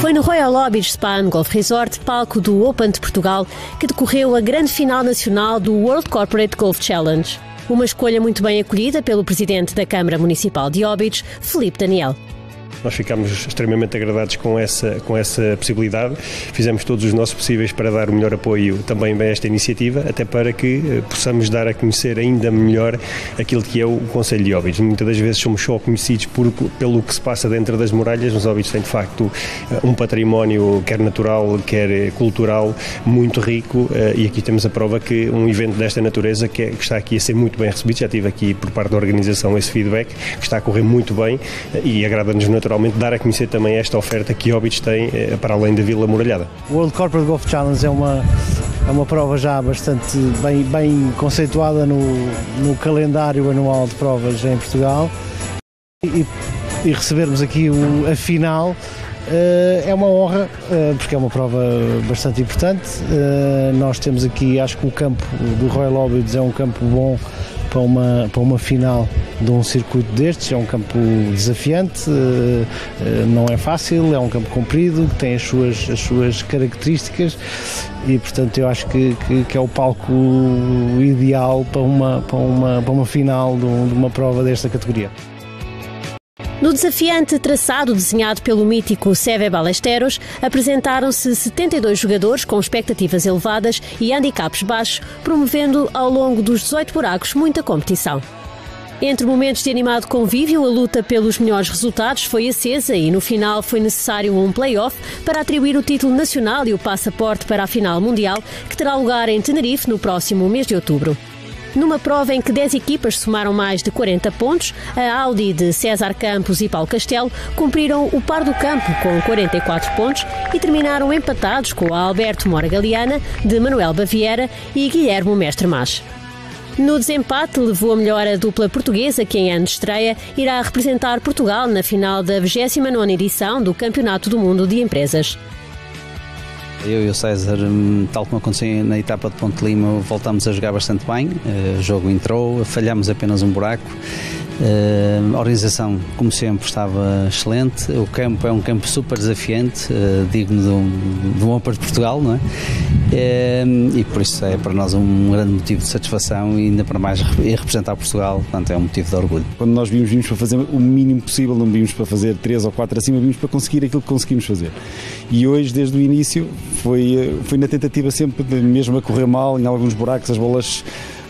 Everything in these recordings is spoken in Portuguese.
Foi no Royal Lobbies Spa Golf Resort, palco do Open de Portugal, que decorreu a grande final nacional do World Corporate Golf Challenge. Uma escolha muito bem acolhida pelo presidente da Câmara Municipal de Óbidos, Felipe Daniel. Nós ficámos extremamente agradados com essa, com essa possibilidade. Fizemos todos os nossos possíveis para dar o melhor apoio também a esta iniciativa, até para que eh, possamos dar a conhecer ainda melhor aquilo que é o Conselho de Óbidos. Muitas das vezes somos só conhecidos por, pelo que se passa dentro das muralhas, mas Óbidos tem de facto eh, um património, quer natural, quer cultural, muito rico eh, e aqui temos a prova que um evento desta natureza, que, é, que está aqui a ser muito bem recebido, já tive aqui por parte da organização esse feedback, que está a correr muito bem e agrada-nos naturalmente naturalmente dar a conhecer também esta oferta que Óbidos tem eh, para além da Vila Muralhada. O World Corporate Golf Challenge é uma, é uma prova já bastante bem, bem conceituada no, no calendário anual de provas em Portugal e, e recebermos aqui o, a final Uh, é uma honra, uh, porque é uma prova bastante importante. Nós temos aqui, acho que o campo do Royal Óbidos é um campo bom para uma, para uma final de um circuito destes. É um campo desafiante, eh, eh, não é fácil, é um campo comprido, tem as suas, as suas características e, portanto, eu acho que, que, que é o palco ideal para uma, para uma, para uma final de, uma prova desta categoria. No desafiante traçado desenhado pelo mítico Seve Balesteros, apresentaram-se 72 jogadores com expectativas elevadas e handicaps baixos, promovendo ao longo dos 18 buracos muita competição. Entre momentos de animado convívio, a luta pelos melhores resultados foi acesa e no final foi necessário um play-off para atribuir o título nacional e o passaporte para a final mundial, que terá lugar em Tenerife no próximo mês de outubro. Numa prova em que 10 equipas somaram mais de 40 pontos, a Audi de César Campos e Paulo Castelo cumpriram o par do campo com 44 pontos e terminaram empatados com a Alberto Mora Galeana, de Manuel Baviera e Guilherme Mestre Mas. No desempate, levou a melhor a dupla portuguesa, que em ano de estreia irá representar Portugal na final da 29 edição do Campeonato do Mundo de Empresas. Eu e o César, hum, tal como aconteceu na etapa de Ponte Lima, voltámos a jogar bastante bem. Eh, o jogo entrou, falhámos apenas um buraco. Uh, a organização, como sempre, estava excelente. O campo é um campo super desafiante, uh, digno de um, de um Open de Portugal, não é? Uh, e por isso é para nós um grande motivo de satisfação e ainda para mais representar Portugal, portanto é um motivo de orgulho. Quando nós vimos, vimos para fazer o mínimo possível, não vimos para fazer três ou quatro acima, vimos para conseguir aquilo que conseguimos fazer. E hoje, desde o início, foi, foi na tentativa sempre, mesmo a correr mal, em alguns buracos, as bolas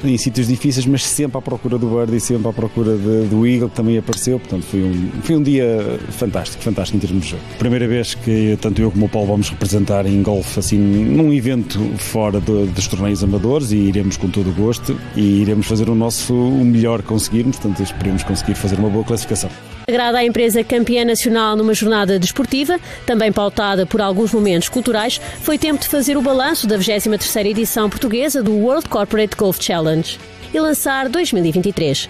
em sítios difíceis, mas sempre à procura do Bird e sempre à procura de, do Eagle, que também apareceu. Portanto, foi um, foi um dia fantástico, fantástico em termos de jogo. Primeira vez que tanto eu como o Paulo vamos representar em golfe, assim, num evento fora dos torneios amadores e iremos com todo o gosto e iremos fazer o nosso o melhor que conseguirmos, portanto, esperemos conseguir fazer uma boa classificação. Agrada à empresa campeã nacional numa jornada desportiva, também pautada por alguns momentos culturais, foi tempo de fazer o balanço da 23ª edição portuguesa do World Corporate Golf Challenge e lançar 2023.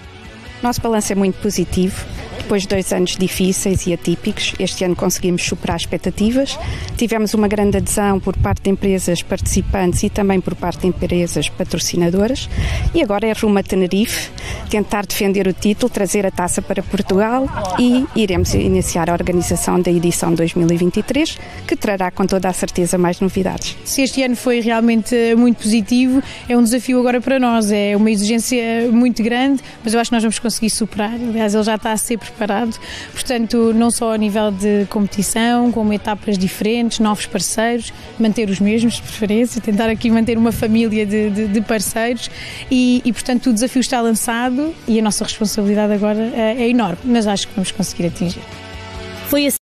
Nosso balanço é muito positivo. Depois de dois anos difíceis e atípicos, este ano conseguimos superar expectativas. Tivemos uma grande adesão por parte de empresas participantes e também por parte de empresas patrocinadoras. E agora é rumo a Tenerife, tentar defender o título, trazer a taça para Portugal e iremos iniciar a organização da edição 2023, que trará com toda a certeza mais novidades. Se este ano foi realmente muito positivo, é um desafio agora para nós, é uma exigência muito grande, mas eu acho que nós vamos conseguir superar. Aliás, ele já está a ser preparado preparado, portanto, não só a nível de competição, como etapas diferentes, novos parceiros, manter os mesmos de preferência, tentar aqui manter uma família de, de, de parceiros e, e, portanto, o desafio está lançado e a nossa responsabilidade agora é, é enorme, mas acho que vamos conseguir atingir. Foi assim.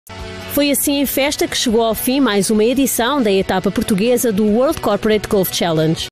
Foi assim em festa que chegou ao fim mais uma edição da etapa portuguesa do World Corporate Golf Challenge.